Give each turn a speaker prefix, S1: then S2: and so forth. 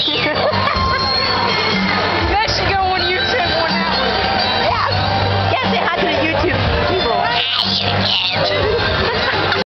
S1: here.
S2: that should go on YouTube
S3: to YouTube people.